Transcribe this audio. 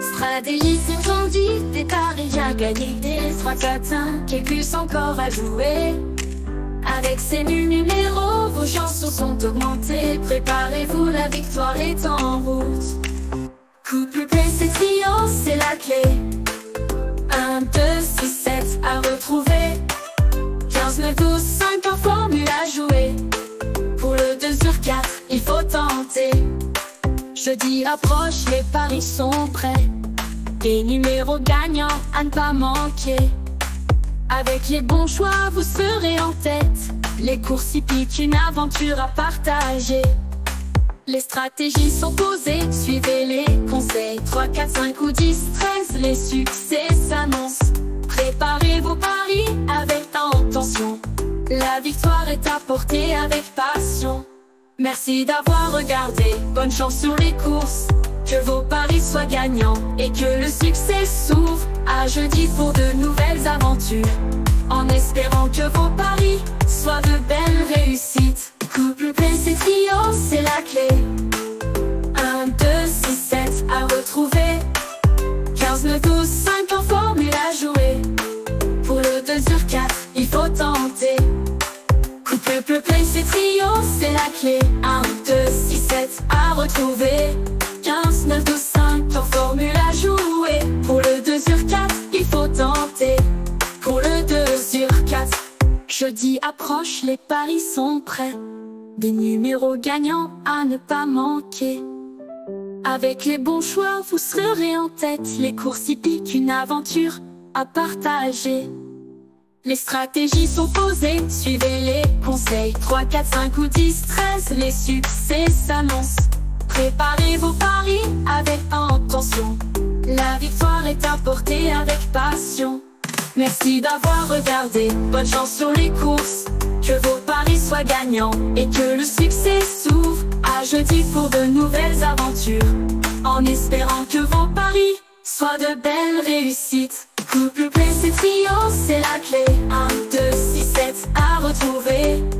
Stratégie, c'est dit, des paris à gagner, des 3, 4, 5 et plus encore à jouer. Avec ces numéros, vos chances sont augmentées. Préparez-vous, la victoire est en route. Couple c'est trio, c'est la clé. 1, 2, 6, 7 à retrouver. 15, 9, 12, 5 en formule à jouer. Pour le 2 sur 4, il faut tenter. Jeudi approche, les paris sont prêts. Des numéros gagnants à ne pas manquer. Avec les bons choix, vous serez en tête. Les courses hippiques, une aventure à partager. Les stratégies sont posées, suivez les conseils. 3, 4, 5 ou 10, 13, les succès s'annoncent. Préparez vos paris avec intention. La victoire est apportée avec passion. Merci d'avoir regardé, bonne chance sur les courses. Que vos paris soient gagnants et que le succès s'ouvre à jeudi pour de nouvelles aventures. En espérant que vos paris soient de belles réussites. Couple PC trio, c'est la clé. 1, 2, 6, 7 à retrouver. 15, 9, 12, 5 en formule à jouer. Pour le 2 sur 4, c'est trio, c'est la clé. 1, 2, 6, 7 à retrouver. 15, 9, 12, 5 en formule à jouer. Pour le 2 sur 4, il faut tenter. Pour le 2 sur 4, jeudi approche, les paris sont prêts. Des numéros gagnants à ne pas manquer. Avec les bons choix, vous serez en tête. Les courses hippiques, une aventure à partager. Les stratégies sont posées, suivez les conseils. 3, 4, 5 ou 10, 13, les succès s'annoncent. Préparez vos paris avec intention. La victoire est apportée avec passion. Merci d'avoir regardé, bonne chance sur les courses. Que vos paris soient gagnants et que le succès s'ouvre À jeudi pour de nouvelles aventures. En espérant que vos paris soient de belles réussites Couple c'est trio, c'est la clé. 1, 2, 6, 7 à retrouver. 15, 9, 12, 5